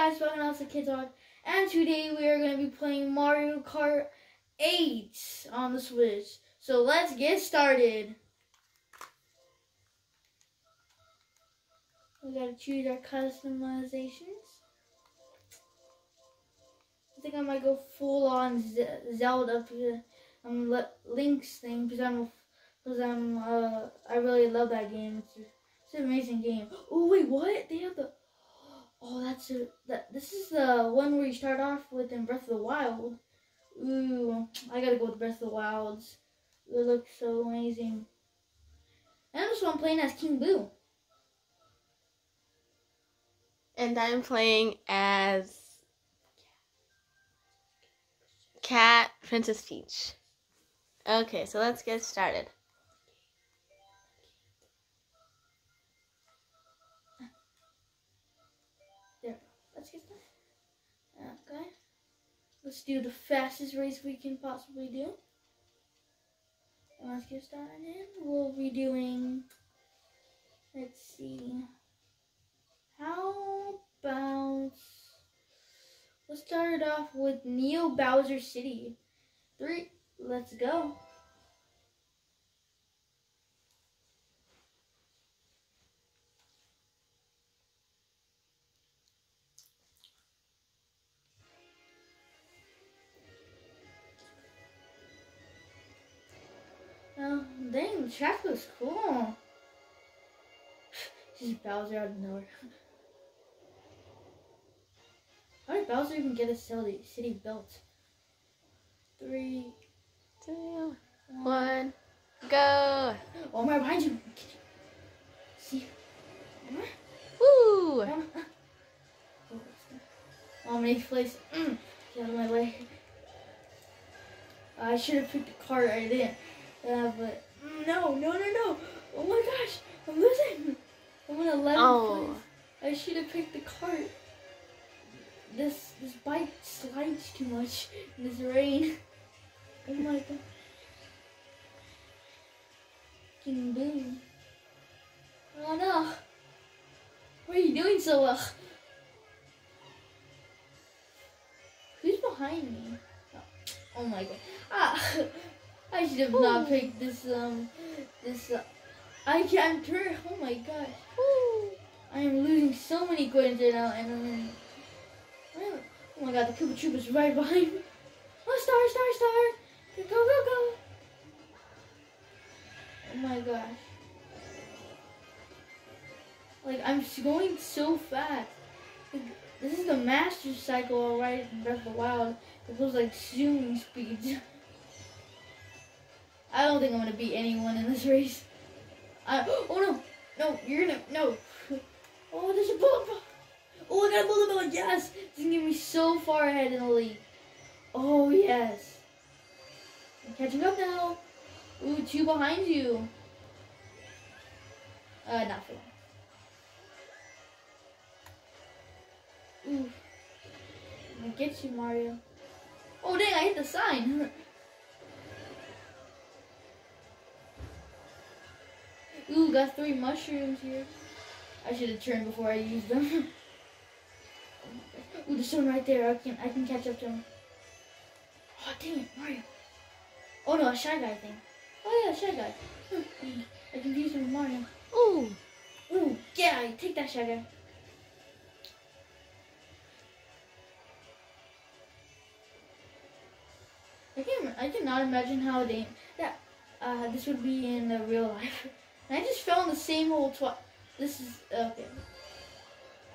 guys, welcome to Kids On, and today we are going to be playing Mario Kart 8 on the Switch. So let's get started. We gotta choose our customizations. I think I might go full on Zelda, um, Link's thing, because I'm, because I'm, uh, I really love that game. It's, it's an amazing game. Oh wait, what? They have the Oh, that's a, that. This is the one where you start off with in Breath of the Wild. Ooh, I gotta go with Breath of the Wilds. It looks so amazing. And this one I'm playing as King Boo. And I'm playing as Cat Princess Peach. Okay, so let's get started. Let's get. Okay. Let's do the fastest race we can possibly do. let's get started. We'll be doing, let's see, how about, let's start it off with Neo Bowser City. Three, let's go. Dang, the track looks cool. Just Bowser out of nowhere. How did Bowser even get a city, city built? Three, two, one, go! Oh my, behind you! See? Woo! Oh, eighth place. Mm, get out of my way. I should have picked the cart. I didn't. Yeah, but no, no, no, no. Oh my gosh, I'm losing. I'm in 11th oh. place. I should have picked the cart. This this bike slides too much in this rain. Oh my god. King boom. Oh no. What are you doing so well? Who's behind me? Oh, oh my god. Ah. I should have Ooh. not picked this, um, this, uh, I can't turn, oh my gosh. Ooh. I am losing so many coins right now, and I'm oh my god, the Koopa Troop is right behind me. Oh, star, star, star. Go, go, go. Oh my gosh. Like, I'm going so fast. Like, this is the master cycle alright, in Breath of the Wild. It goes like zooming speeds. I don't think I'm gonna beat anyone in this race. I, oh no, no, you're gonna, no. Oh, there's a ball. Oh, I got a bullet ball, yes. This is gonna me so far ahead in the league. Oh, yes. I'm catching up now. Ooh, two behind you. Uh, not for. Ooh. I'm gonna get you, Mario. Oh, dang, I hit the sign. Ooh, got three mushrooms here. I should have turned before I used them. Ooh, there's one right there. I can I can catch up to him. Oh damn it, Mario. Oh no, a shy guy thing. Oh yeah, shy guy. I confused him with Mario. Ooh. Ooh, yeah, take that shy guy. I can I cannot imagine how they that uh, this would be in the real life. And I just fell in the same hole twice. This is, okay.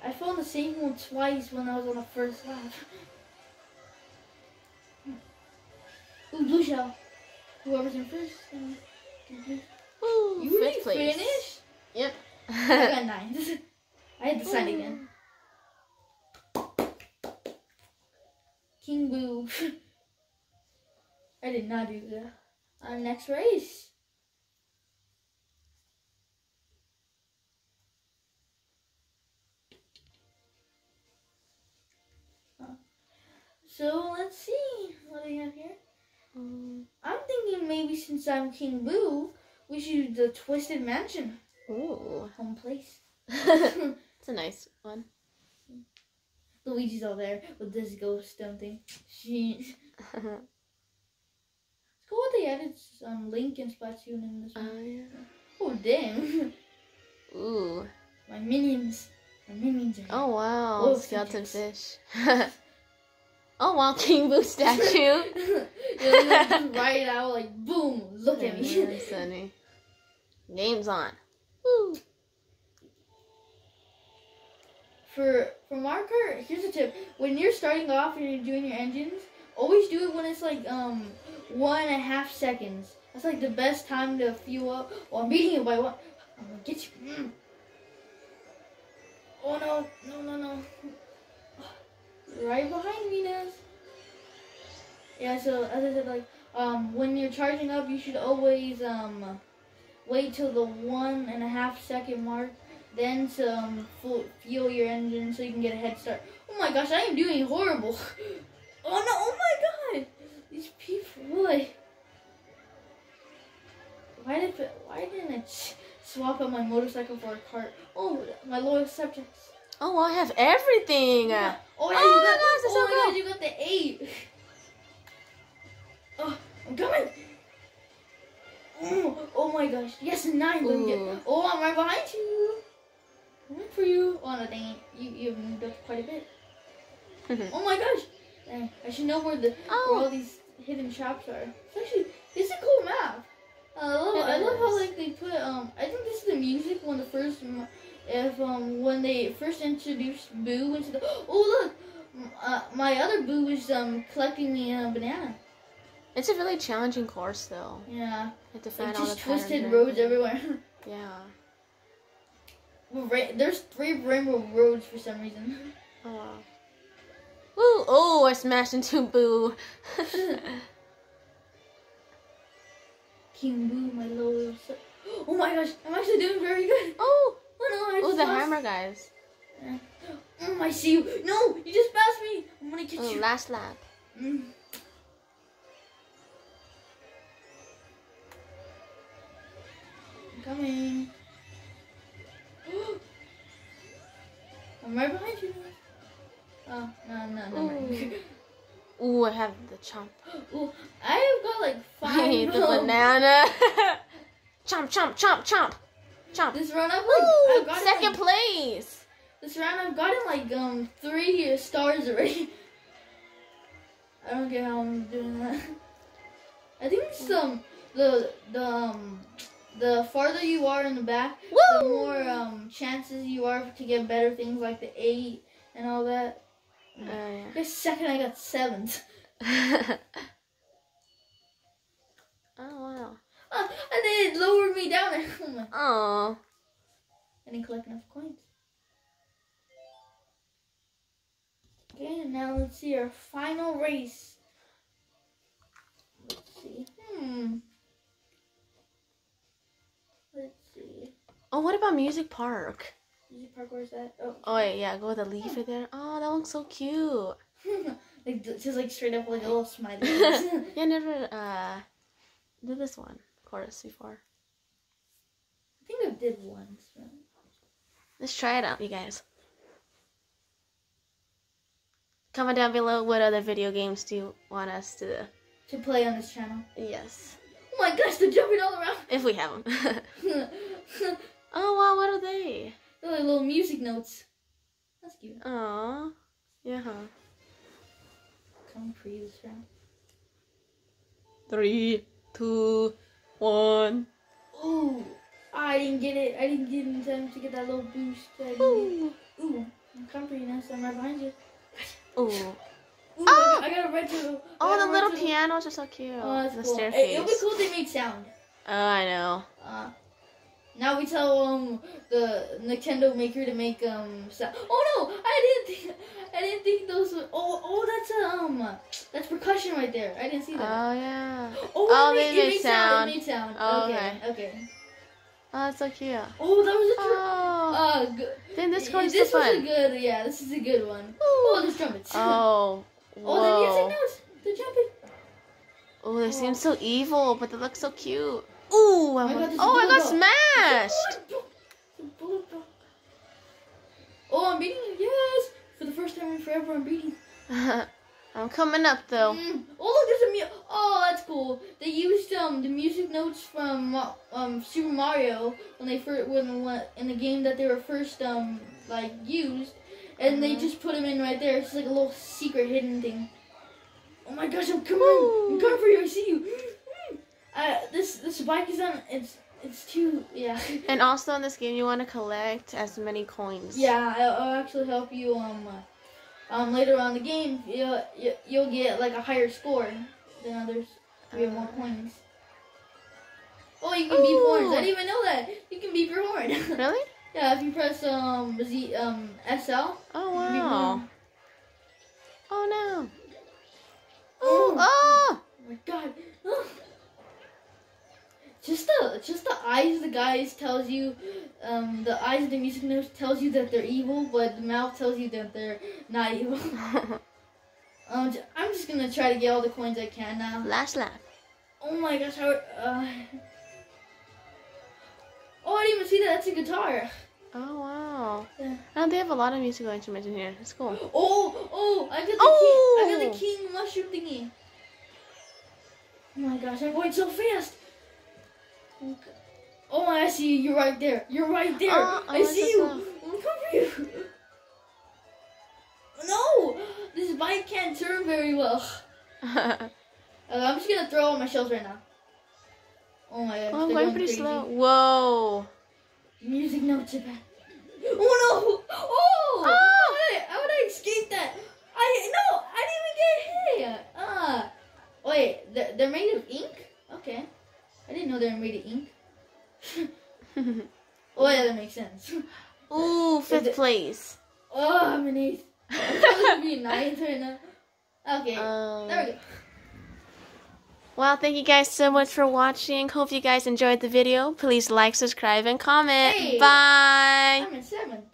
I fell in the same hole twice when I was on the first lap. Ooh, blue shell. Whoever's in first. Um, Ooh, you really finished? Yep. I got nine. I had to sign again. King Boo. I did not do that. On next race. So let's see what do we have here. Um, I'm thinking maybe since I'm King Boo, we should do the Twisted Mansion. Ooh, home place. it's a nice one. Luigi's all there with this ghost stone thing. She. It's cool what they added um, Link and Splatoon in this one. oh yeah. Oh damn! Ooh. My minions. My minions are. Oh wow. Skeleton fish. Oh wow, King Boo statue. right out like boom. Look at me. Yeah, Sunny. Game's on. Woo. For for Mario Kart, here's a tip: when you're starting off and you're doing your engines, always do it when it's like um one and a half seconds. That's like the best time to fuel up. Oh, I'm beating you by one. I'm gonna get you. Mm. Oh no, no, no, no. Right behind me, Naz. Yeah, so as I said, like um when you're charging up, you should always um wait till the one and a half second mark then um, full, fuel your engine so you can get a head start. Oh my gosh, I am doing horrible. Oh no, oh my god. These people, like, why did why didn't I swap out my motorcycle for a cart? Oh, my loyal subjects. Oh, I have everything. Oh yeah, Oh you my got, gosh, that's so oh my cool. god, you got the eight. Oh, I'm coming. Oh, oh my gosh, yes, nine. Get- Oh, I'm right behind you. I'm for you. Oh no, dang it. You you've moved up quite a bit. Oh my gosh! Dang, I should know where the where all oh. these hidden shops are. It's actually it's a cool map. Uh, I love I love how is. like they put um I think this is the music when the first if um when they first introduced Boo into the oh look uh, my other Boo was um collecting the uh, banana. It's a really challenging course, though. Yeah, You have to find like all the just twisted roads everywhere. Yeah. Well, ra- There's three rainbow roads for some reason. Oh. wow. Woo! Oh, I smashed into Boo. King Boo, my loyal. Oh my gosh, I'm actually doing very good. oh, No, I just the guys. Mm, I see you. No, you just passed me. I'm gonna get Oh, you. last lap. Mm. I'm coming. I'm right behind you. Oh, no, no, no. no. Ooh, I have the chomp. Ooh, I have got like I need five. the banana. chomp, chomp, chomp, chomp, chomp. This round I've Ooh, I've gotten second like, place. this round I've gotten like um three uh, stars already. I don't get how I'm doing that. I think it's um the the um the farther you are in the back, the more um chances you are to get better things like the eight and all that. Oh, yeah. This second I got seventh. oh wow. And then it lowered me down there. Oh! Oh. I didn't collect enough coins. Okay, now let's see our final race. Let's see. Hmm. Let's see. Oh, what about Music Park? Music park, where's that? Oh. Oh wait, yeah, go with the leaf right there. Oh, that looks so cute. like just like straight up like a little smiley. Yeah, never uh did this one chorus before. I think I did once. right? Let's try it out, you guys. Comment down below what other video games do you want us to. To play on this channel. Yes, Oh my gosh, they're jumping all around. if we have them. Oh wow, what are they? They're like little music notes. That's cute. Aw, yeah. Come for you this round. Three, two, one. Ooh, I didn't get it. I didn't get in time to get that little boost. I Ooh, Ooh, I'm coming for you now, so I'm right behind you. ooh. Ooh, Oh! I, got, a red turtle. Oh, the little pianos are so cute. Oh, that's the cool. staircase. It, would be cool if they made sound. Oh, I know. Uh, now we tell um the Nintendo maker to make um sound. Oh no, I didn't think I didn't think those. Were, oh oh that's a um that's percussion right there. I didn't see that. Oh yeah. oh, oh, it they made, it made made sound. It made sound. Oh, okay. Okay. Oh, that's so cute. Oh, that was a. Tur- Oh, uh, good. then this one's this was fun. a good. Yeah, this is a good one. Oh, Ooh. there's trumpets. Oh, Oh, the music whoa. notes. The jumping. Oh, they seem so evil, but they look so cute. Ooh, I my God, want- oh, I got smashed. The bullet drop. Oh, I'm beating you. Yes, for the first time in forever I'm beating. I'm coming up though. Mm. Oh look, there's a mu- Oh, that's cool. They used um the music notes from um Super Mario when they first when in the game that they were first um like used, and they Mhm. just put them in right there. It's like a little secret hidden thing. Oh my gosh, I'm coming! I'm coming for you. I see you. Uh, this this bike is on. It's it's too yeah. And also in this game, you want to collect as many coins. Yeah, I'll, I'll actually help you um uh, um later on in the game. You'll you- you'll get like a higher score than others. We have more Uh. coins. Oh, you can beep horns. I didn't even know that. You can beep your horn. Really? yeah, if you press um Z um SL. Oh you wow. Oh no. Oh. Oh. Oh my god. Just the just the eyes of the guys tells you, um, the eyes of the music notes tells you that they're evil, but the mouth tells you that they're not evil. um, j- I'm just gonna try to get all the coins I can now. Last lap. Oh my gosh, how, uh... Oh, I didn't even see that. That's a guitar. Oh wow. Yeah. Oh, they have a lot of musical instruments in here. It's cool. Oh, oh, I got the Oh! king. I got the king mushroom thingy. Oh my gosh, I'm going so fast. Oh, I see you. You're right there. You're right there. Oh, I oh, see you. a- I'm coming for you. No, this bike can't turn very well. Uh, I'm just gonna throw all my shells right now. Oh my god. Oh, I'm going pretty crazy. slow. Whoa. Music notes are bad. Oh no! Oh! Ah! How, would I, how would I escape that? I no! I didn't even get hit. Ah. wait, they're, they're made of ink. Didn't know they were made of ink. Oh yeah, that makes sense. Ooh, fifth place. Oh, I'm an eighth. I'm supposed to be ninth right now. Okay, Um, there we go. Well, thank you guys so much for watching. Hope you guys enjoyed the video. Please like, subscribe, and comment. Hey. Bye. I'm in seventh.